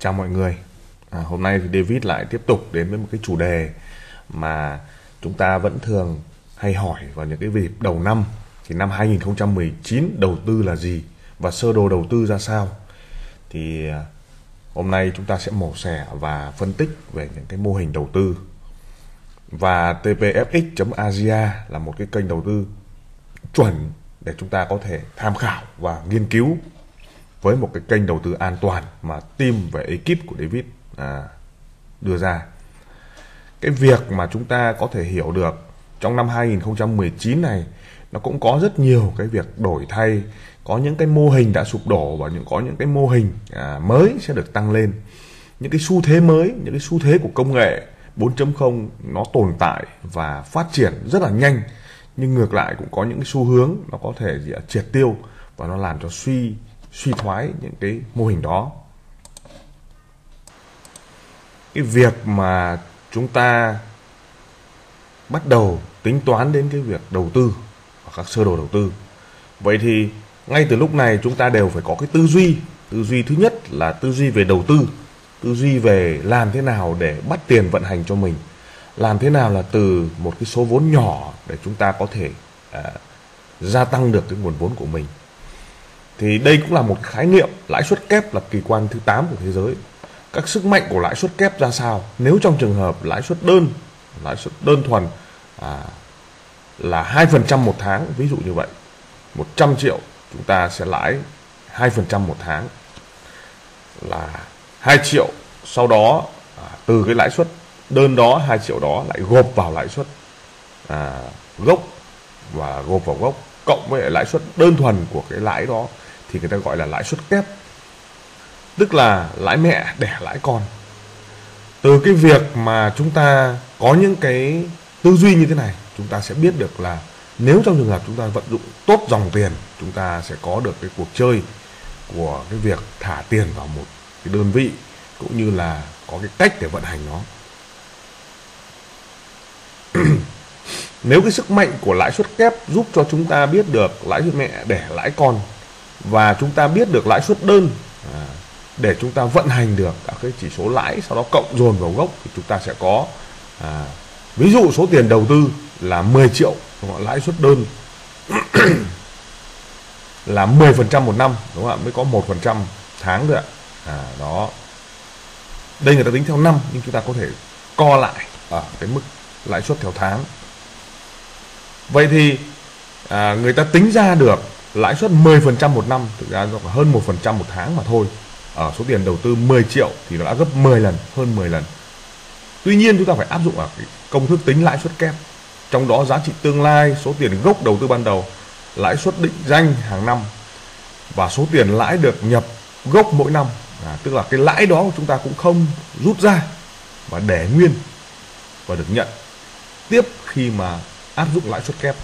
Chào mọi người. À, hôm nay thì David lại tiếp tục đến với một cái chủ đề mà chúng ta vẫn thường hay hỏi vào những cái dịp đầu năm. Thì năm 2019 đầu tư là gì và sơ đồ đầu tư ra sao? Thì à, hôm nay chúng ta sẽ mổ xẻ và phân tích về những cái mô hình đầu tư. Và tpfx.asia là một cái kênh đầu tư chuẩn để chúng ta có thể tham khảo và nghiên cứu với một cái kênh đầu tư an toàn mà team và ekip của David à, đưa ra. Cái việc mà chúng ta có thể hiểu được trong năm 2019 này nó cũng có rất nhiều cái việc đổi thay, có những cái mô hình đã sụp đổ và những có những cái mô hình à, mới sẽ được tăng lên. Những cái xu thế mới, những cái xu thế của công nghệ 4.0 nó tồn tại và phát triển rất là nhanh nhưng ngược lại cũng có những cái xu hướng nó có thể gì triệt tiêu và nó làm cho suy suy thoái những cái mô hình đó. Cái việc mà chúng ta bắt đầu tính toán đến cái việc đầu tư và các sơ đồ đầu tư. Vậy thì ngay từ lúc này chúng ta đều phải có cái tư duy. Tư duy thứ nhất là tư duy về đầu tư. Tư duy về làm thế nào để bắt tiền vận hành cho mình. Làm thế nào là từ một cái số vốn nhỏ để chúng ta có thể à, gia tăng được cái nguồn vốn của mình thì đây cũng là một khái niệm lãi suất kép là kỳ quan thứ 8 của thế giới. Các sức mạnh của lãi suất kép ra sao? Nếu trong trường hợp lãi suất đơn lãi suất đơn thuần à, là 2% một tháng ví dụ như vậy 100 triệu chúng ta sẽ lãi 2% một tháng là 2 triệu. Sau đó à, từ cái lãi suất đơn đó 2 triệu đó lại gộp vào lãi suất à, gốc và gộp vào gốc cộng với lãi suất đơn thuần của cái lãi đó thì người ta gọi là lãi suất kép. Tức là lãi mẹ đẻ lãi con. Từ cái việc mà chúng ta có những cái tư duy như thế này, chúng ta sẽ biết được là nếu trong trường hợp chúng ta vận dụng tốt dòng tiền, chúng ta sẽ có được cái cuộc chơi của cái việc thả tiền vào một cái đơn vị cũng như là có cái cách để vận hành nó. Nếu cái sức mạnh của lãi suất kép giúp cho chúng ta biết được lãi suất mẹ đẻ lãi con và chúng ta biết được lãi suất đơn à, để chúng ta vận hành được các cái chỉ số lãi sau đó cộng dồn vào gốc thì chúng ta sẽ có à, ví dụ số tiền đầu tư là 10 triệu lãi suất đơn là 10% một năm đúng không ạ? Mới có một phần trăm tháng thôi ạ. À, đó. Đây người ta tính theo năm nhưng chúng ta có thể co lại ở cái mức lãi suất theo tháng. Vậy thì à, người ta tính ra được lãi suất 10% một năm thực ra nó hơn 1% một tháng mà thôi. Ở số tiền đầu tư 10 triệu thì nó đã gấp 10 lần hơn 10 lần. Tuy nhiên chúng ta phải áp dụng ở cái công thức tính lãi suất kép. Trong đó giá trị tương lai số tiền gốc đầu tư ban đầu lãi suất định danh hàng năm và số tiền lãi được nhập gốc mỗi năm. À, tức là cái lãi đó của chúng ta cũng không rút ra và để nguyên và được nhận tiếp khi mà áp dụng lãi suất kép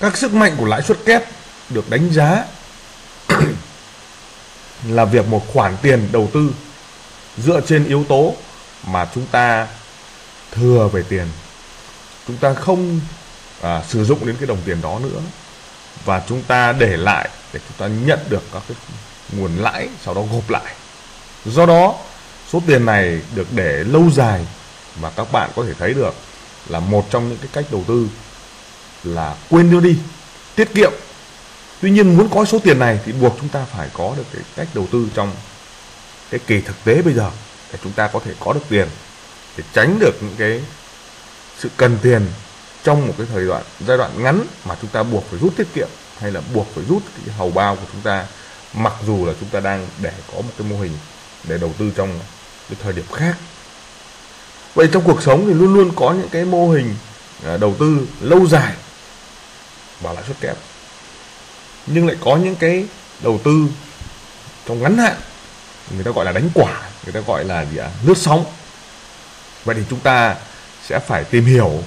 các sức mạnh của lãi suất kép được đánh giá là việc một khoản tiền đầu tư dựa trên yếu tố mà chúng ta thừa về tiền. Chúng ta không à, sử dụng đến cái đồng tiền đó nữa và chúng ta để lại để chúng ta nhận được các cái nguồn lãi sau đó gộp lại. Do đó số tiền này được để lâu dài và các bạn có thể thấy được là một trong những cái cách đầu tư là quên nó đi, tiết kiệm. Tuy nhiên muốn có số tiền này thì buộc chúng ta phải có được cái cách đầu tư trong cái kỳ thực tế bây giờ, để chúng ta có thể có được tiền để tránh được những cái sự cần tiền trong một cái thời đoạn, giai đoạn ngắn mà chúng ta buộc phải rút tiết kiệm hay là buộc phải rút cái hầu bao của chúng ta, mặc dù là chúng ta đang để có một cái mô hình để đầu tư trong cái thời điểm khác. Vậy trong cuộc sống thì luôn luôn có những cái mô hình à, đầu tư lâu dài và lãi suất kép nhưng lại có những cái đầu tư trong ngắn hạn, người ta gọi là đánh quả, người ta gọi là gì ạ? Lướt sóng. Vậy thì chúng ta sẽ phải tìm hiểu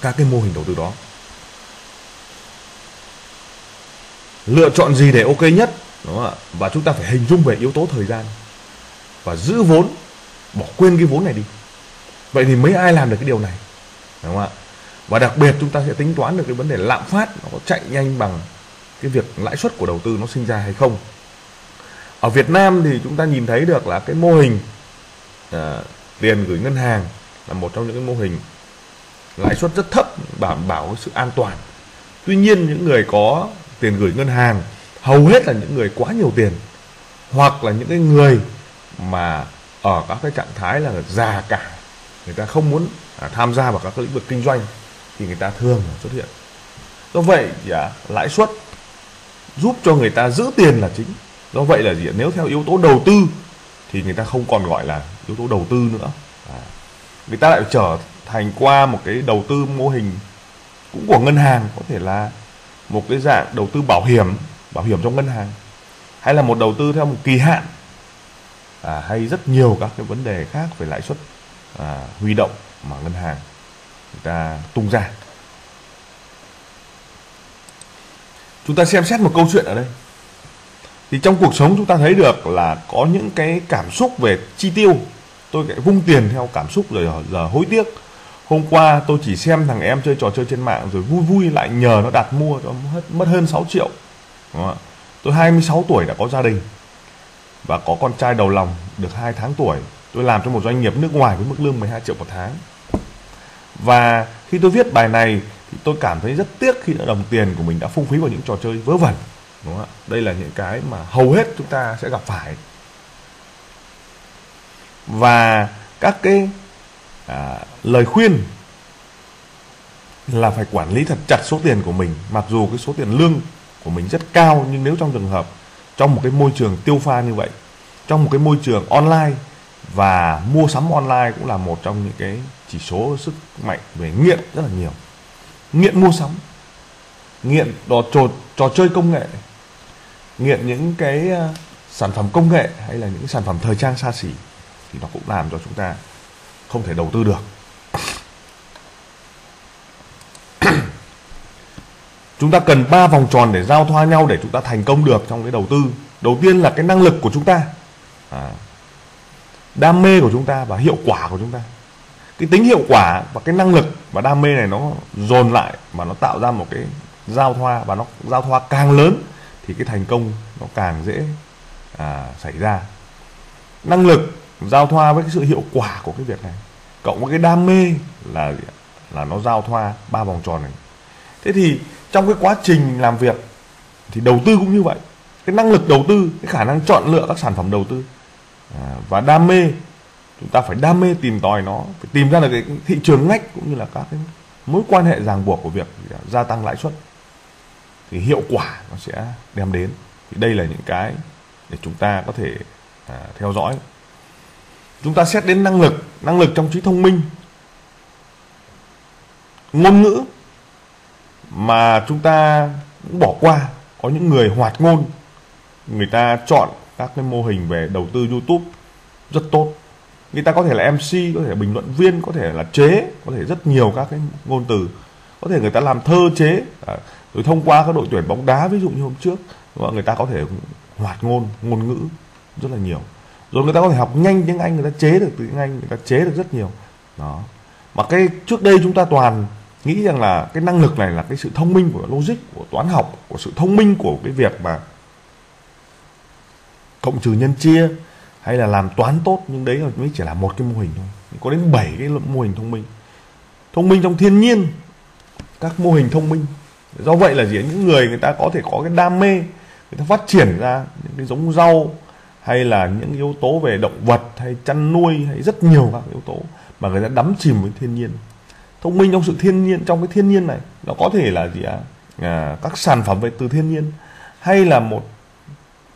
các cái mô hình đầu tư đó. Lựa chọn gì để ok nhất? Đúng không ạ? Và chúng ta phải hình dung về yếu tố thời gian và giữ vốn, bỏ quên cái vốn này đi. Vậy thì mấy ai làm được cái điều này? Đúng không ạ? Và đặc biệt chúng ta sẽ tính toán được cái vấn đề lạm phát nó có chạy nhanh bằng cái việc lãi suất của đầu tư nó sinh ra hay không. Ở Việt Nam thì chúng ta nhìn thấy được là cái mô hình à, tiền gửi ngân hàng là một trong những cái mô hình lãi suất rất thấp đảm bảo cái sự an toàn. Tuy nhiên những người có tiền gửi ngân hàng hầu hết là những người quá nhiều tiền hoặc là những cái người mà ở các cái trạng thái là già cả người ta không muốn à, tham gia vào các cái lĩnh vực kinh doanh thì người ta thường xuất hiện. Do vậy à, lãi suất giúp cho người ta giữ tiền là chính. Do vậy là gì nếu theo yếu tố đầu tư thì người ta không còn gọi là yếu tố đầu tư nữa. À, người ta lại trở thành qua một cái đầu tư mô hình cũng của ngân hàng có thể là một cái dạng đầu tư bảo hiểm bảo hiểm trong ngân hàng hay là một đầu tư theo một kỳ hạn. À, hay rất nhiều các cái vấn đề khác về lãi suất à, huy động mà ngân hàng người ta tung ra. Chúng ta xem xét một câu chuyện ở đây. Thì trong cuộc sống chúng ta thấy được là có những cái cảm xúc về chi tiêu. Tôi lại vung tiền theo cảm xúc rồi giờ hối tiếc. Hôm qua tôi chỉ xem thằng em chơi trò chơi trên mạng rồi vui vui lại nhờ nó đặt mua cho mất, mất hơn 6 triệu. Đúng không? tôi 26 tuổi đã có gia đình và có con trai đầu lòng được 2 tháng tuổi. Tôi làm cho một doanh nghiệp nước ngoài với mức lương 12 triệu một tháng và khi tôi viết bài này thì tôi cảm thấy rất tiếc khi đồng tiền của mình đã phung phí vào những trò chơi vớ vẩn đúng không ạ? Đây là những cái mà hầu hết chúng ta sẽ gặp phải. Và các cái à, lời khuyên là phải quản lý thật chặt số tiền của mình mặc dù cái số tiền lương của mình rất cao nhưng nếu trong trường hợp trong một cái môi trường tiêu pha như vậy trong một cái môi trường online và mua sắm online cũng là một trong những cái chỉ số sức mạnh về nghiện rất là nhiều. Nghiện mua sắm nghiện đò trò, trò chơi công nghệ nghiện những cái ờ, sản phẩm công nghệ hay là những sản phẩm thời trang xa xỉ thì nó cũng làm cho chúng ta không thể đầu tư được. Chúng ta cần ba vòng tròn để giao thoa nhau để chúng ta thành công được trong cái đầu tư. Đầu tiên là cái năng lực của chúng ta à, đam mê của chúng ta và hiệu quả của chúng ta cái tính hiệu quả và cái năng lực và đam mê này nó dồn lại mà nó tạo ra một cái giao thoa và nó giao thoa càng lớn thì cái thành công nó càng dễ à, xảy ra. Năng lực giao thoa với cái sự hiệu quả của cái việc này cộng với cái đam mê là là nó giao thoa ba vòng tròn này. Thế thì trong cái quá trình làm việc thì đầu tư cũng như vậy. Cái năng lực đầu tư cái khả năng chọn lựa các sản phẩm đầu tư à, và đam mê chúng ta phải đam mê tìm tòi nó phải tìm ra được cái thị trường ngách cũng như là các cái mối quan hệ ràng buộc của việc gia tăng lãi suất. Thì hiệu quả nó sẽ đem đến. Thì đây là những cái để chúng ta có thể à, theo dõi. Chúng ta xét đến năng lực năng lực trong trí thông minh. Ngôn ngữ mà chúng ta cũng bỏ qua. Có những người hoạt ngôn người ta chọn các cái mô hình về đầu tư youtube rất tốt người ta có thể là mc có thể là bình luận viên có thể là chế có thể rất nhiều các cái ngôn từ. Có thể người ta làm thơ chế. À, rồi thông qua các đội tuyển bóng đá ví dụ như hôm trước người ta có thể hoạt ngôn ngôn ngữ rất là nhiều. Rồi người ta có thể học nhanh tiếng anh người ta chế được tiếng anh người ta chế được rất nhiều. Đó. Mà cái trước đây chúng ta toàn nghĩ rằng là cái năng lực này là cái sự thông minh của logic của toán học của sự thông minh của cái việc mà cộng trừ nhân chia hay là làm toán tốt nhưng đấy là mới chỉ là một cái mô hình thôi. Có đến 7 cái mô hình thông minh. Thông minh trong thiên nhiên các mô hình thông minh. Do vậy là gì? Những người người ta có thể có cái đam mê người ta phát triển ra những cái giống rau hay là những yếu tố về động vật hay chăn nuôi hay rất nhiều các yếu tố mà người ta đắm chìm với thiên nhiên. Thông minh trong sự thiên nhiên trong cái thiên nhiên này nó có thể là gì ạ? À, các sản phẩm về từ thiên nhiên hay là một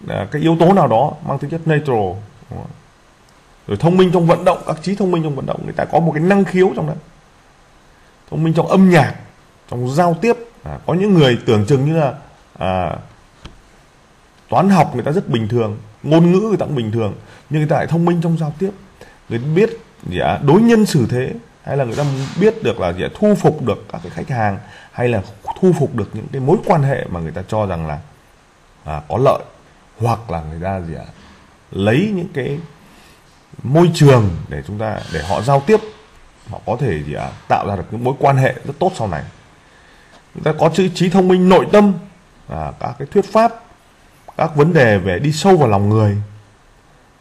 à, cái yếu tố nào đó mang tính chất natural rồi thông minh trong vận động các trí thông minh trong vận động người ta có một cái năng khiếu trong đó thông minh trong âm nhạc trong giao tiếp. À, có những người tưởng chừng như là à, toán học người ta rất bình thường ngôn ngữ người ta cũng bình thường nhưng người ta lại thông minh trong giao tiếp. Người ta biết gì à, đối nhân xử thế hay là người ta biết được là gì à, thu phục được các cái khách hàng hay là thu phục được những cái mối quan hệ mà người ta cho rằng là à, có lợi hoặc là người ta gì à, lấy những cái môi trường để chúng ta để họ giao tiếp họ có thể gì à, tạo ra được những mối quan hệ rất tốt sau này. Chúng ta có chữ trí thông minh nội tâm à, các cái thuyết pháp các vấn đề về đi sâu vào lòng người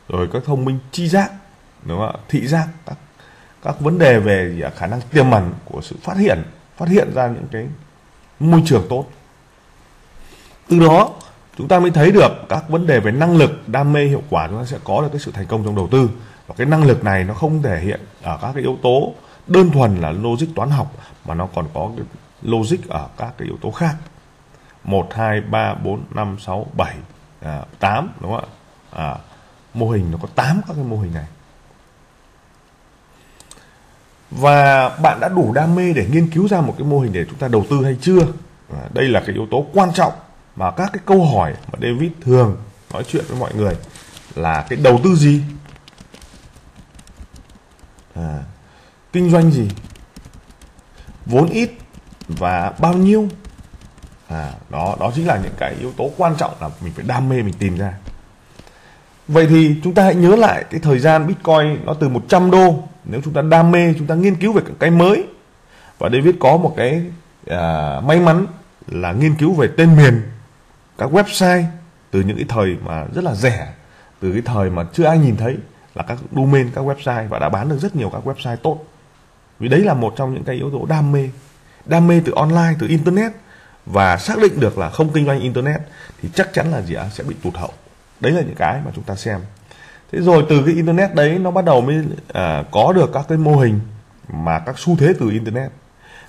rồi các thông minh chi giác đúng không ạ thị giác các các vấn đề về gì à, khả năng tiềm ẩn của sự phát hiện phát hiện ra những cái môi trường tốt. Từ đó chúng ta mới thấy được các vấn đề về năng lực đam mê hiệu quả chúng ta sẽ có được cái sự thành công trong đầu tư. Và cái năng lực này nó không thể hiện ở các cái yếu tố đơn thuần là logic toán học mà nó còn có cái logic ở các cái yếu tố khác. 1, 2, 3, 4, 5, 6, 7, tám 8 đúng không ạ? À, mô hình nó có 8 các cái mô hình này. Và bạn đã đủ đam mê để nghiên cứu ra một cái mô hình để chúng ta đầu tư hay chưa? À, đây là cái yếu tố quan trọng mà các cái câu hỏi mà David thường nói chuyện với mọi người là cái đầu tư gì? À, kinh doanh gì? Vốn ít và bao nhiêu? À, đó đó chính là những cái yếu tố quan trọng là mình phải đam mê mình tìm ra. Vậy thì chúng ta hãy nhớ lại cái thời gian bitcoin nó từ 100 đô. Nếu chúng ta đam mê chúng ta nghiên cứu về cái mới. Và David có một cái à, may mắn là nghiên cứu về tên miền các website từ những cái thời mà rất là rẻ từ cái thời mà chưa ai nhìn thấy là các domain các website và đã bán được rất nhiều các website tốt. Vì đấy là một trong những cái yếu tố đam mê. Đam mê từ online từ internet và xác định được là không kinh doanh internet thì chắc chắn là gì ạ sẽ bị tụt hậu. Đấy là những cái mà chúng ta xem. Thế rồi từ cái internet đấy nó bắt đầu mới à, có được các cái mô hình mà các xu thế từ internet.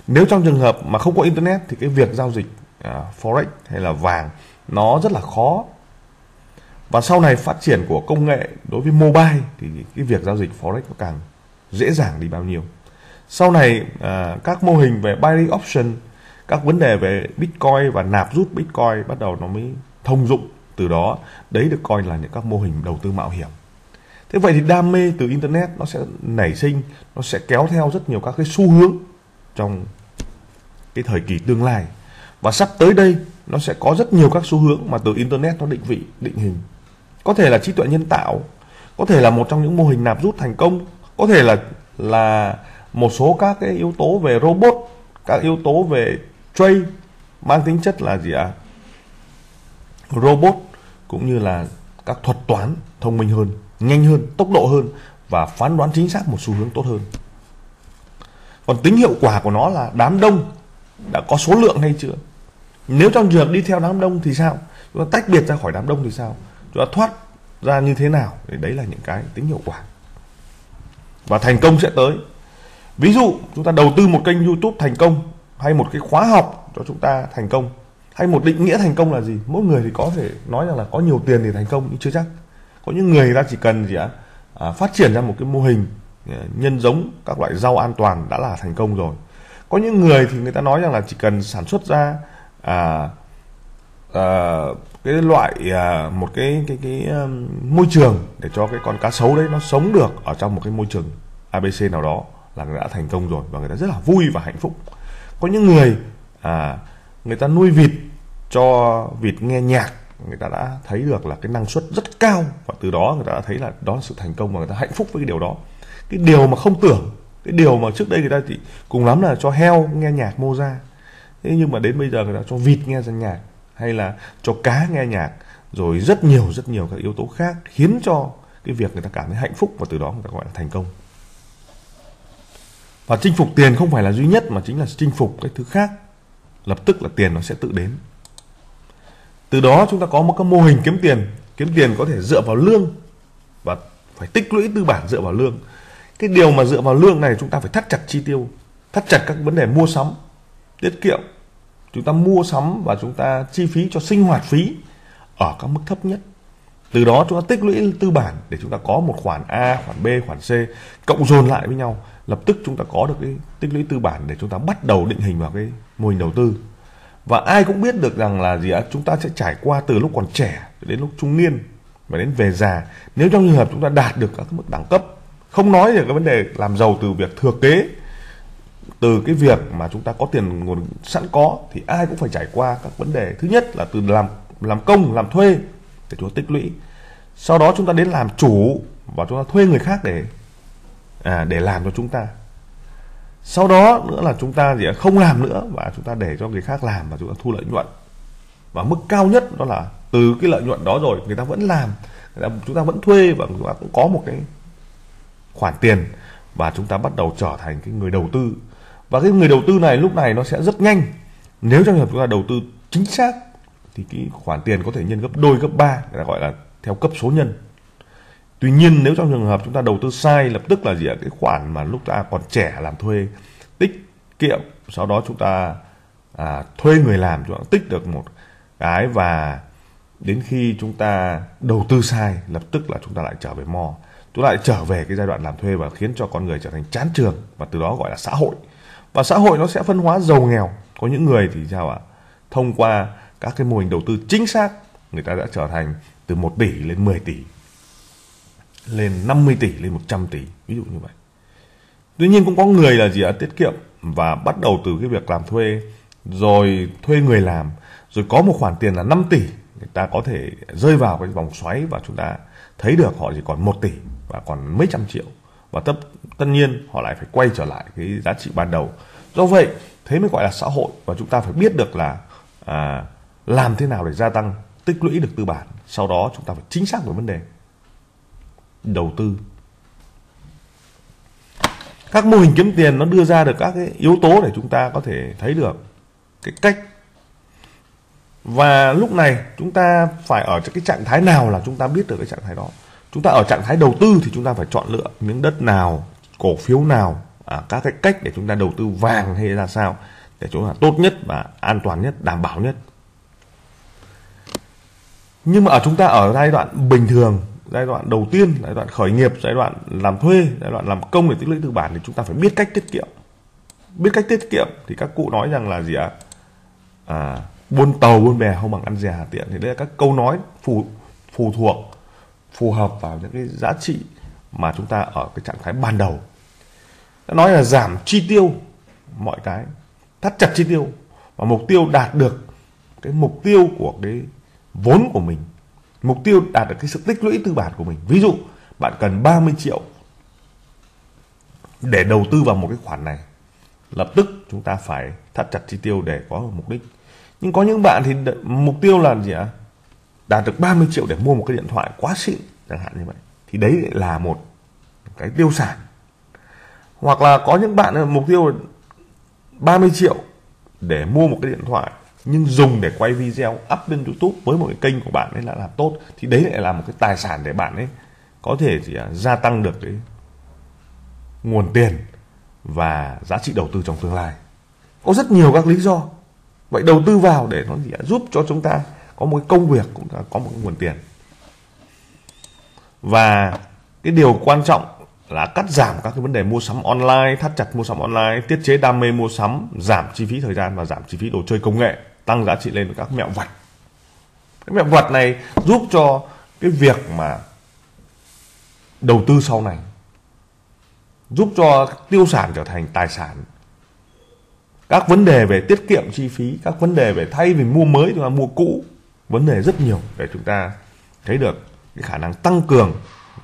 Nếu trong trường hợp mà không có internet thì cái việc giao dịch à, forex hay là vàng nó rất là khó. Và sau này phát triển của công nghệ đối với mobile thì cái việc giao dịch forex nó càng dễ dàng đi bao nhiêu. Sau này à, các mô hình về buy option các vấn đề về bitcoin và nạp rút bitcoin bắt đầu nó mới thông dụng từ đó. Đấy được coi là những các mô hình đầu tư mạo hiểm. Thế vậy thì đam mê từ internet nó sẽ nảy sinh nó sẽ kéo theo rất nhiều các cái xu hướng trong cái thời kỳ tương lai. Và sắp tới đây nó sẽ có rất nhiều các xu hướng mà từ internet nó định vị, định hình. Có thể là trí tuệ nhân tạo, có thể là một trong những mô hình nạp rút thành công, có thể là là một số các cái yếu tố về robot, các yếu tố về trade, mang tính chất là gì ạ? À? robot cũng như là các thuật toán thông minh hơn, nhanh hơn, tốc độ hơn và phán đoán chính xác một xu hướng tốt hơn. Còn tính hiệu quả của nó là đám đông đã có số lượng hay chưa? Nếu trong trường đi theo đám đông thì sao? Chúng ta tách biệt ra khỏi đám đông thì sao? Chúng ta thoát ra như thế nào? Thì đấy là những cái tính hiệu quả. Và thành công sẽ tới. Ví dụ chúng ta đầu tư một kênh youtube thành công hay một cái khóa học cho chúng ta thành công hay một định nghĩa thành công là gì? Mỗi người thì có thể nói rằng là có nhiều tiền thì thành công nhưng chưa chắc. Có những người ta chỉ cần gì ạ? À, phát triển ra một cái mô hình à, nhân giống các loại rau an toàn đã là thành công rồi. Có những người thì người ta nói rằng là chỉ cần sản xuất ra à, à, cái loại à, một cái cái cái um, môi trường để cho cái con cá sấu đấy nó sống được ở trong một cái môi trường ABC nào đó là người đã thành công rồi và người ta rất là vui và hạnh phúc. Có những người à, người ta nuôi vịt cho vịt nghe nhạc người ta đã thấy được là cái năng suất rất cao và từ đó người ta đã thấy là đó là sự thành công và người ta hạnh phúc với cái điều đó. Cái điều mà không tưởng cái điều mà trước đây người ta chỉ cùng lắm là cho heo nghe nhạc mô ra thế nhưng mà đến bây giờ người ta cho vịt nghe dân nhạc, hay là cho cá nghe nhạc, rồi rất nhiều rất nhiều các yếu tố khác khiến cho cái việc người ta cảm thấy hạnh phúc và từ đó người ta gọi là thành công. Và chinh phục tiền không phải là duy nhất mà chính là chinh phục cái thứ khác. Lập tức là tiền nó sẽ tự đến. Từ đó chúng ta có một cái mô hình kiếm tiền. Kiếm tiền có thể dựa vào lương và phải tích lũy tư bản dựa vào lương. Cái điều mà dựa vào lương này chúng ta phải thắt chặt chi tiêu, thắt chặt các vấn đề mua sắm tiết kiệm. Chúng ta mua sắm và chúng ta chi phí cho sinh hoạt phí ở các mức thấp nhất. Từ đó chúng ta tích lũy tư bản để chúng ta có một khoản A, khoản B, khoản C cộng dồn lại với nhau. Lập tức chúng ta có được cái tích lũy tư bản để chúng ta bắt đầu định hình vào cái mô hình đầu tư. Và ai cũng biết được rằng là gì ạ? Chúng ta sẽ trải qua từ lúc còn trẻ đến lúc trung niên và đến về già. Nếu trong trường hợp chúng ta đạt được các mức đẳng cấp, không nói về cái vấn đề làm giàu từ việc thừa kế từ cái việc mà chúng ta có tiền nguồn sẵn có thì ai cũng phải trải qua các vấn đề thứ nhất là từ làm làm công làm thuê để chúng ta tích lũy sau đó chúng ta đến làm chủ và chúng ta thuê người khác để à, để làm cho chúng ta sau đó nữa là chúng ta gì không làm nữa và chúng ta để cho người khác làm và chúng ta thu lợi nhuận và mức cao nhất đó là từ cái lợi nhuận đó rồi người ta vẫn làm người ta, chúng ta vẫn thuê và chúng ta cũng có một cái khoản tiền và chúng ta bắt đầu trở thành cái người đầu tư và cái người đầu tư này lúc này nó sẽ rất nhanh. Nếu trong trường hợp chúng ta đầu tư chính xác thì cái khoản tiền có thể nhân gấp đôi gấp ba người ta gọi là theo cấp số nhân. Tuy nhiên nếu trong trường hợp chúng ta đầu tư sai lập tức là gì ạ? Cái khoản mà lúc ta còn trẻ làm thuê tích kiệm sau đó chúng ta à, thuê người làm chúng ta tích được một cái và đến khi chúng ta đầu tư sai lập tức là chúng ta lại trở về mò. Chúng ta lại trở về cái giai đoạn làm thuê và khiến cho con người trở thành chán trường và từ đó gọi là xã hội và xã hội nó sẽ phân hóa giàu nghèo. Có những người thì sao ạ? Thông qua các cái mô hình đầu tư chính xác, người ta đã trở thành từ 1 tỷ lên 10 tỷ, lên 50 tỷ, lên 100 tỷ, ví dụ như vậy. Tuy nhiên cũng có người là gì ạ? Tiết kiệm và bắt đầu từ cái việc làm thuê, rồi thuê người làm, rồi có một khoản tiền là 5 tỷ, người ta có thể rơi vào cái vòng xoáy và chúng ta thấy được họ chỉ còn 1 tỷ và còn mấy trăm triệu và tất tất nhiên họ lại phải quay trở lại cái giá trị ban đầu. Do vậy thế mới gọi là xã hội và chúng ta phải biết được là à, làm thế nào để gia tăng tích lũy được tư bản. Sau đó chúng ta phải chính xác về vấn đề đầu tư. Các mô hình kiếm tiền nó đưa ra được các cái yếu tố để chúng ta có thể thấy được cái cách. Và lúc này chúng ta phải ở cái trạng thái nào là chúng ta biết được cái trạng thái đó? Chúng ta ở trạng thái đầu tư thì chúng ta phải chọn lựa miếng đất nào cổ phiếu nào à, các cái cách để chúng ta đầu tư vàng hay là sao để chúng ta tốt nhất và an toàn nhất đảm bảo nhất. Nhưng mà ở chúng ta ở giai đoạn bình thường giai đoạn đầu tiên giai đoạn khởi nghiệp giai đoạn làm thuê giai đoạn làm công để tích lũy tư bản thì chúng ta phải biết cách tiết kiệm. Biết cách tiết kiệm thì các cụ nói rằng là gì ạ? À, buôn tàu buôn bè không bằng ăn dè hà tiện. Thì đây là các câu nói phù phù thuộc phù hợp vào những cái giá trị mà chúng ta ở cái trạng thái ban đầu. Đã nói là giảm chi tiêu, mọi cái, thắt chặt chi tiêu và mục tiêu đạt được cái mục tiêu của cái vốn của mình, mục tiêu đạt được cái sự tích lũy tư bản của mình. Ví dụ, bạn cần 30 triệu để đầu tư vào một cái khoản này, lập tức chúng ta phải thắt chặt chi tiêu để có mục đích. Nhưng có những bạn thì mục tiêu là gì ạ? Đạt được 30 triệu để mua một cái điện thoại quá xịn, chẳng hạn như vậy. Thì đấy là một cái tiêu sản. Hoặc là có những bạn, mục tiêu 30 triệu để mua một cái điện thoại, nhưng dùng để quay video, up lên YouTube với một cái kênh của bạn ấy là làm tốt. Thì đấy lại là một cái tài sản để bạn ấy có thể gì gia tăng được cái nguồn tiền và giá trị đầu tư trong tương lai. Có rất nhiều các lý do. Vậy đầu tư vào để nó gì giúp cho chúng ta có một cái công việc cũng là có một cái nguồn tiền. Và cái điều quan trọng là cắt giảm các cái vấn đề mua sắm online, thắt chặt mua sắm online, tiết chế đam mê mua sắm, giảm chi phí thời gian và giảm chi phí đồ chơi công nghệ, tăng giá trị lên với các mẹo vặt. Cái mẹo vặt này giúp cho cái việc mà đầu tư sau này giúp cho tiêu sản trở thành tài sản. Các vấn đề về tiết kiệm chi phí các vấn đề về thay vì mua mới chúng ta mua cũ vấn đề rất nhiều để chúng ta thấy được cái khả năng tăng cường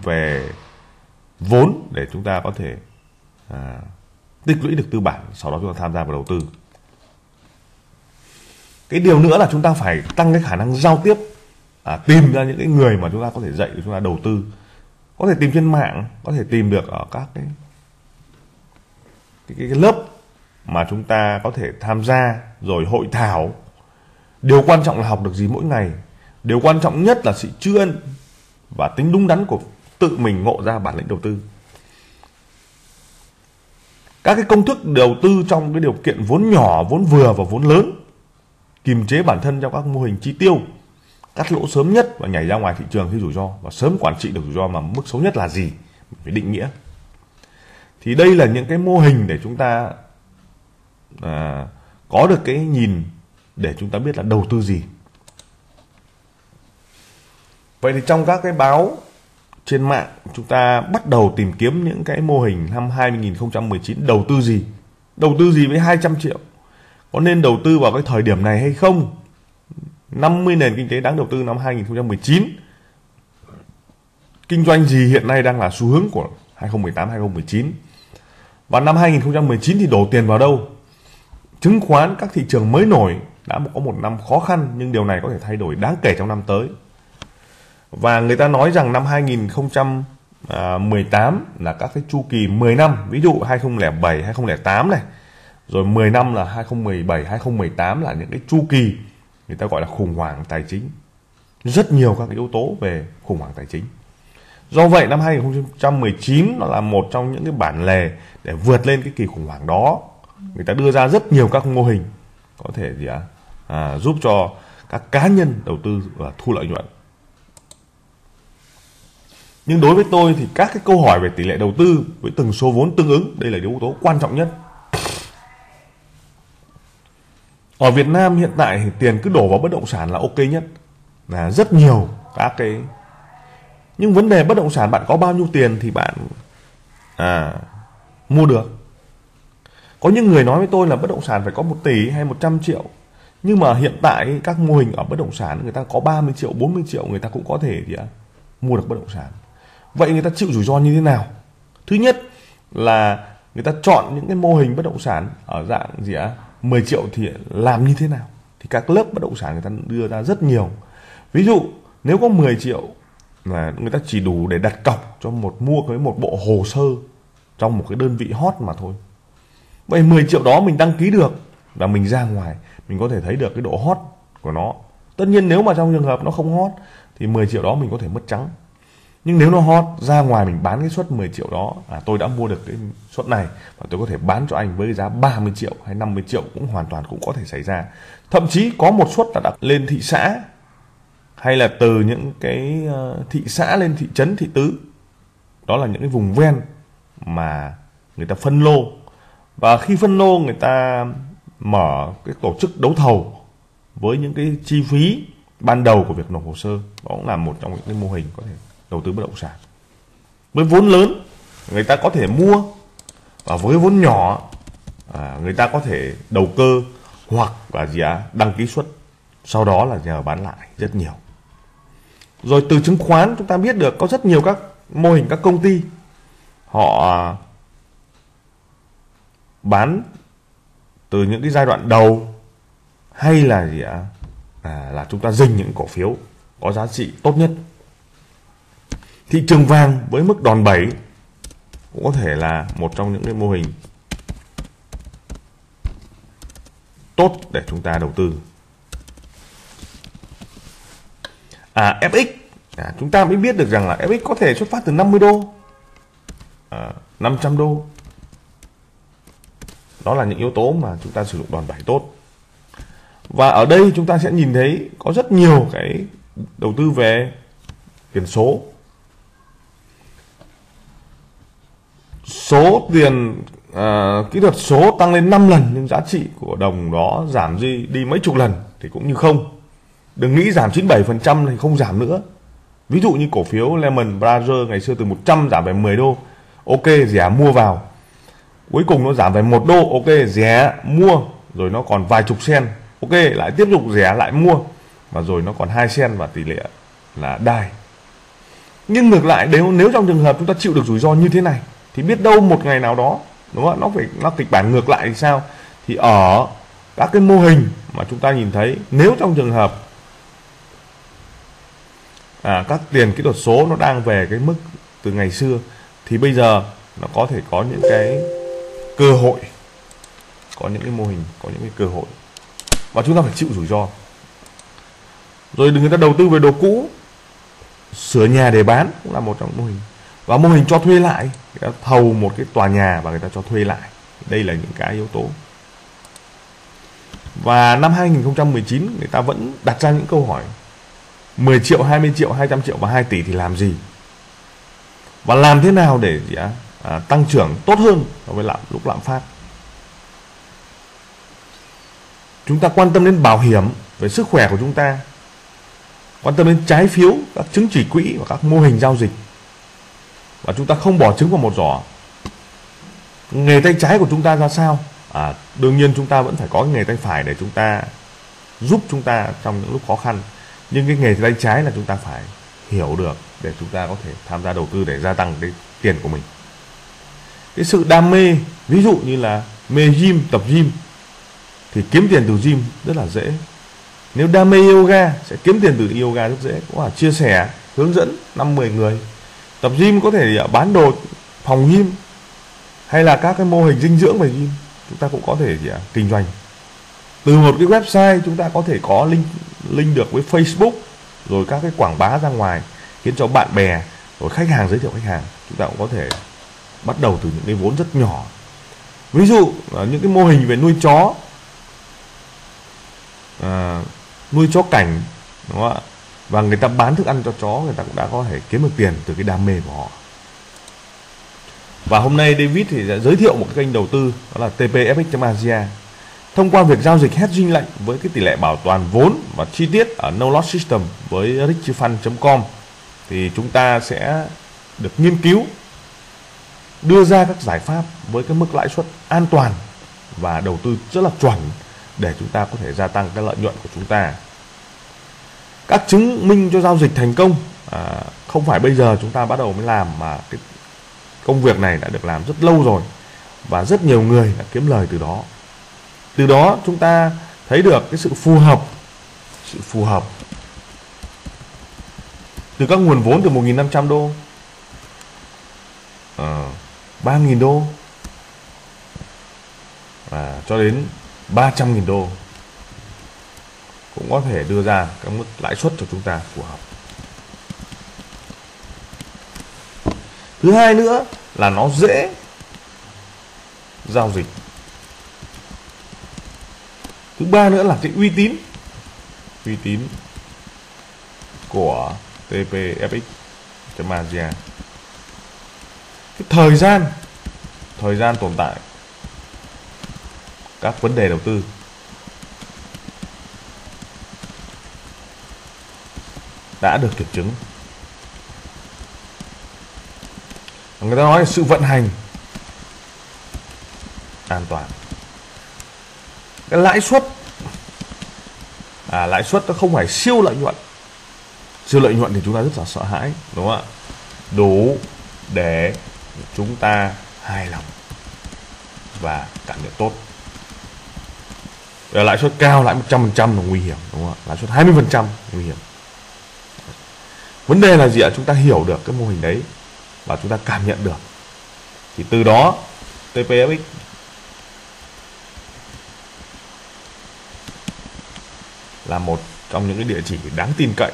về vốn để chúng ta có thể à, tích lũy được tư bản sau đó chúng ta tham gia vào đầu tư. Cái điều nữa là chúng ta phải tăng cái khả năng giao tiếp à, tìm ra những cái người mà chúng ta có thể dạy để chúng ta đầu tư có thể tìm trên mạng có thể tìm được ở các cái cái, cái, cái lớp mà chúng ta có thể tham gia rồi hội thảo điều quan trọng là học được gì mỗi ngày. Điều quan trọng nhất là sự tri ân và tính đúng đắn của tự mình ngộ ra bản lĩnh đầu tư. Các cái công thức đầu tư trong cái điều kiện vốn nhỏ vốn vừa và vốn lớn kiềm chế bản thân trong các mô hình chi tiêu cắt lỗ sớm nhất và nhảy ra ngoài thị trường khi rủi ro và sớm quản trị được rủi ro mà mức xấu nhất là gì? Phải định nghĩa. Thì đây là những cái mô hình để chúng ta à, có được cái nhìn để chúng ta biết là đầu tư gì. Vậy thì trong các cái báo trên mạng, chúng ta bắt đầu tìm kiếm những cái mô hình năm 2019 đầu tư gì? Đầu tư gì với 200 triệu? Có nên đầu tư vào cái thời điểm này hay không? 50 nền kinh tế đáng đầu tư năm 2019 kinh doanh gì hiện nay đang là xu hướng của 2018 2019 và năm 2019 thì đổ tiền vào đâu? Chứng khoán các thị trường mới nổi đã có một năm khó khăn nhưng điều này có thể thay đổi đáng kể trong năm tới. Và người ta nói rằng năm 2018 à, là các cái chu kỳ 10 năm, ví dụ 2007, 2008 này, rồi 10 năm là 2017, 2018 là những cái chu kỳ người ta gọi là khủng hoảng tài chính. Rất nhiều các cái yếu tố về khủng hoảng tài chính. Do vậy năm 2019 nó là một trong những cái bản lề để vượt lên cái kỳ khủng hoảng đó. Người ta đưa ra rất nhiều các mô hình có thể gì ạ? À, À, giúp cho các cá nhân đầu tư và thu lợi nhuận. Nhưng đối với tôi thì các cái câu hỏi về tỷ lệ đầu tư với từng số vốn tương ứng, đây là yếu tố quan trọng nhất. Ở Việt Nam hiện tại thì tiền cứ đổ vào bất động sản là ok nhất. Là rất nhiều các cái nhưng vấn đề bất động sản bạn có bao nhiêu tiền thì bạn à mua được có những người nói với tôi là bất động sản phải có 1 tỷ hay 100 triệu nhưng mà hiện tại các mô hình ở bất động sản người ta có 30 triệu 40 triệu, người ta cũng có thể gì ạ, mua được bất động sản. Vậy người ta chịu rủi ro như thế nào? Thứ nhất là người ta chọn những cái mô hình bất động sản ở dạng gì ạ 10 triệu thì làm như thế nào? Thì các lớp bất động sản người ta đưa ra rất nhiều. Ví dụ, nếu có 10 triệu là người ta chỉ đủ để đặt cọc cho một mua với một bộ hồ sơ trong một cái đơn vị hot mà thôi. Vậy 10 triệu đó mình đăng ký được và mình ra ngoài mình có thể thấy được cái độ hot của nó. Tất nhiên nếu mà trong trường hợp nó không hot thì 10 triệu đó mình có thể mất trắng. Nhưng nếu nó hot ra ngoài mình bán cái suất 10 triệu đó à, tôi đã mua được cái suất này và tôi có thể bán cho anh với giá 30 triệu hay 50 triệu cũng hoàn toàn cũng có thể xảy ra. Thậm chí có một suất là đặt lên thị xã hay là từ những cái ờ, thị xã lên thị trấn thị tứ. Đó là những cái vùng ven mà người ta phân lô. Và khi phân lô người ta mở cái tổ chức đấu thầu với những cái chi phí ban đầu của việc nộp hồ sơ. Đó cũng là một trong những cái mô hình có thể đầu tư bất động sản. Với vốn lớn người ta có thể mua và với vốn nhỏ à, người ta có thể đầu cơ hoặc là gì á đăng ký suất. Sau đó là nhờ bán lại rất nhiều. Rồi từ chứng khoán chúng ta biết được có rất nhiều các mô hình các công ty họ bán từ những cái giai đoạn đầu hay là gì ạ? À, là chúng ta dình những cổ phiếu có giá trị tốt nhất. Thị trường vàng với mức đòn bẩy cũng có thể là một trong những cái mô hình tốt để chúng ta đầu tư. À, FX à, chúng ta mới biết được rằng là FX có thể xuất phát từ 50 đô à, 500 đô đó là những yếu tố mà chúng ta sử dụng đòn bẩy tốt. Và ở đây chúng ta sẽ nhìn thấy có rất nhiều cái đầu tư về tiền số. Số tiền uh, kỹ thuật số tăng lên 5 lần nhưng giá trị của đồng đó giảm đi đi mấy chục lần thì cũng như không. Đừng nghĩ giảm 97% thì không giảm nữa. Ví dụ như cổ phiếu Lehman Brothers ngày xưa từ 100 giảm về 10 đô. Ok rẻ mua vào cuối cùng nó giảm về một đô ok rẻ mua rồi nó còn vài chục sen. Ok lại tiếp tục rẻ lại mua và rồi nó còn hai sen và tỷ lệ là đai. Nhưng ngược lại nếu nếu trong trường hợp chúng ta chịu được rủi ro như thế này thì biết đâu một ngày nào đó đúng không? nó phải nó kịch bản ngược lại thì sao? Thì ở các cái mô hình mà chúng ta nhìn thấy nếu trong trường hợp à, các tiền kỹ thuật số nó đang về cái mức từ ngày xưa thì bây giờ nó có thể có những cái cơ hội. Có những cái mô hình có những cái cơ hội. Và chúng ta phải chịu rủi ro. Rồi đừng người ta đầu tư về đồ cũ sửa nhà để bán cũng là một trong mô hình. Và mô hình cho thuê lại người ta thầu một cái tòa nhà và người ta cho thuê lại. Đây là những cái yếu tố. Và năm 2019 người ta vẫn đặt ra những câu hỏi. 10 triệu, 20 triệu, 200 triệu và 2 tỷ thì làm gì? Và làm thế nào để gì à, à, tăng trưởng tốt hơn so với lạm lúc lạm phát? Chúng ta quan tâm đến bảo hiểm về sức khỏe của chúng ta, quan tâm đến trái phiếu, các chứng chỉ quỹ và các mô hình giao dịch. Và chúng ta không bỏ trứng vào một giỏ. Nghề tay trái của chúng ta ra sao? À, đương nhiên chúng ta vẫn phải có nghề tay phải để chúng ta giúp chúng ta trong những lúc khó khăn nhưng cái nghề tay trái là chúng ta phải hiểu được để chúng ta có thể tham gia đầu tư để gia tăng cái tiền của mình cái sự đam mê ví dụ như là mê gym tập gym thì kiếm tiền từ gym rất là dễ. Nếu đam mê yoga sẽ kiếm tiền từ yoga rất dễ. Cũng là chia sẻ hướng dẫn năm 10 người. Tập gym có thể bán đồ phòng gym hay là các cái mô hình dinh dưỡng về gym. Chúng ta cũng có thể gì à, kinh doanh. Từ một cái website chúng ta có thể có link link được với Facebook rồi các cái quảng bá ra ngoài khiến cho bạn bè rồi khách hàng giới thiệu khách hàng. Chúng ta cũng có thể bắt đầu từ những cái vốn rất nhỏ. Ví dụ là những cái mô hình về nuôi chó. À, nuôi chó cảnh đúng không ạ? Và người ta bán thức ăn cho chó người ta cũng đã có thể kiếm được tiền từ cái đam mê của họ. Và hôm nay David thì sẽ giới thiệu một kênh đầu tư đó là TPFX.asia thông qua việc giao dịch hedging lệnh với cái tỷ lệ bảo toàn vốn và chi tiết ở No Loss System với richfund.com thì chúng ta sẽ được nghiên cứu đưa ra các giải pháp với cái mức lãi suất an toàn và đầu tư rất là chuẩn để chúng ta có thể gia tăng cái lợi nhuận của chúng ta. Các chứng minh cho giao dịch thành công à, không phải bây giờ chúng ta bắt đầu mới làm mà cái công việc này đã được làm rất lâu rồi và rất nhiều người đã kiếm lời từ đó. Từ đó chúng ta thấy được cái sự phù hợp sự phù hợp từ các nguồn vốn từ 1.500 đô. À, 3.000 đô. Và cho đến 300.000 đô cũng có thể đưa ra các mức lãi suất cho chúng ta phù hợp. Thứ hai nữa là nó dễ giao dịch. Thứ ba nữa là cái uy tín uy tín của TPFX Malaysia cái thời gian. Thời gian tồn tại. Các vấn đề đầu tư. Đã được kiểm chứng. Người ta nói là sự vận hành an toàn. Cái lãi suất. À, lãi suất nó không phải siêu lợi nhuận. Siêu lợi nhuận thì chúng ta rất là sợ hãi đúng không ạ? Đủ để chúng ta hài lòng và cảm nhận tốt. Lãi suất cao, lãi 100% là nguy hiểm, đúng không ạ? Lãi suất 20% nguy hiểm. Vấn đề là gì ạ? Chúng ta hiểu được cái mô hình đấy và chúng ta cảm nhận được. Thì từ đó TPFX là một trong những cái địa chỉ đáng tin cậy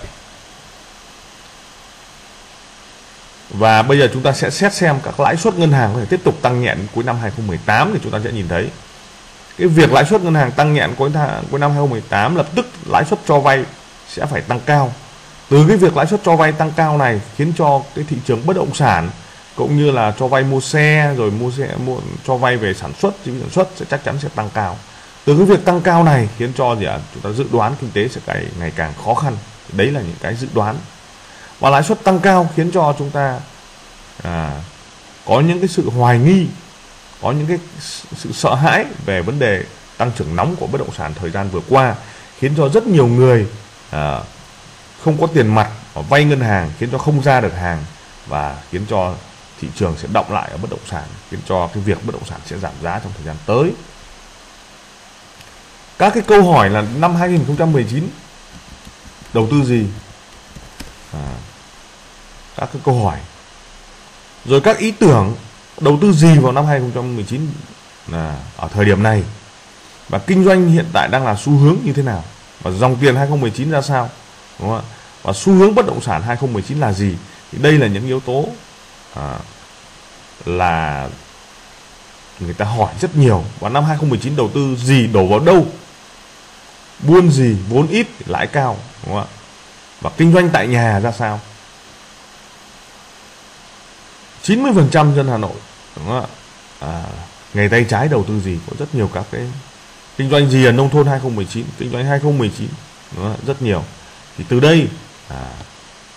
và bây giờ chúng ta sẽ xét xem các lãi suất ngân hàng có thể tiếp tục tăng nhẹ cuối năm 2018 thì chúng ta sẽ nhìn thấy. Cái việc lãi suất ngân hàng tăng nhẹ cuối cuối năm 2018 lập tức lãi suất cho vay sẽ phải tăng cao. Từ cái việc lãi suất cho vay tăng cao này khiến cho cái thị trường bất động sản cũng như là cho vay mua xe, rồi mua xe, mua, cho vay về sản xuất, chi phí sản xuất sẽ chắc chắn sẽ tăng cao. Từ cái việc tăng cao này khiến cho gì ạ? Chúng ta dự đoán kinh tế sẽ ngày ngày càng khó khăn. Đấy là những cái dự đoán và lãi suất tăng cao khiến cho chúng ta à, có những cái sự hoài nghi có những cái sự sợ hãi về vấn đề tăng trưởng nóng của bất động sản thời gian vừa qua khiến cho rất nhiều người à, không có tiền mặt vay ngân hàng khiến cho không ra được hàng và khiến cho thị trường sẽ động lại ở bất động sản khiến cho cái việc bất động sản sẽ giảm giá trong thời gian tới. Các cái câu hỏi là năm 2019 đầu tư gì? À, các cái câu hỏi. Rồi các ý tưởng đầu tư gì vào năm 2019 là ở thời điểm này và kinh doanh hiện tại đang là xu hướng như thế nào? Và dòng tiền 2019 ra sao? Đúng không ạ? Và xu hướng bất động sản 2019 là gì? Thì đây là những yếu tố à, là người ta hỏi rất nhiều. Và năm 2019 đầu tư gì đổ vào đâu? Buôn gì vốn ít lãi cao. Đúng không ạ? Và kinh doanh tại nhà ra sao? 90% dân Hà Nội đúng không ạ? À, ngày tay trái đầu tư gì có rất nhiều các cái kinh doanh gì ở nông thôn 2019 kinh doanh 2019 đúng không? rất nhiều. Thì từ đây à,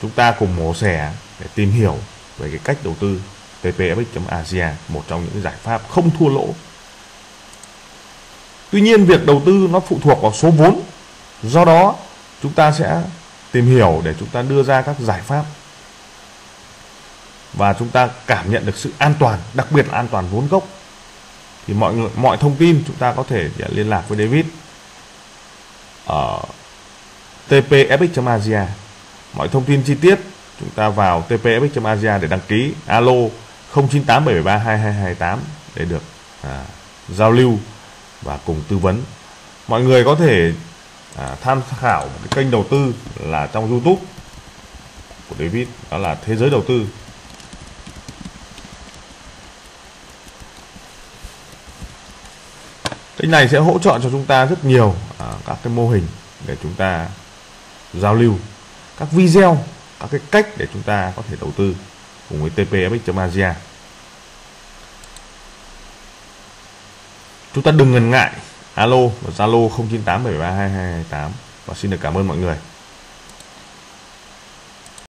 chúng ta cùng mổ xẻ để tìm hiểu về cái cách đầu tư ppfx.asia một trong những giải pháp không thua lỗ. Tuy nhiên việc đầu tư nó phụ thuộc vào số vốn. Do đó chúng ta sẽ tìm hiểu để chúng ta đưa ra các giải pháp và chúng ta cảm nhận được sự an toàn đặc biệt là an toàn vốn gốc. Thì mọi người mọi thông tin chúng ta có thể dạ, liên lạc với David ở tpfx.asia mọi thông tin chi tiết chúng ta vào tpfx.asia để đăng ký. Alo 0987732228 để được à, giao lưu và cùng tư vấn. Mọi người có thể à, tham khảo một cái kênh đầu tư là trong YouTube của David đó là thế giới đầu tư. Cái này sẽ hỗ trợ cho chúng ta rất nhiều à, các cái mô hình để chúng ta giao lưu các video các cái cách để chúng ta có thể đầu tư cùng với tpfx.asia chúng ta đừng ngần ngại. Alo và zalo 0987732228 và xin được cảm ơn mọi người.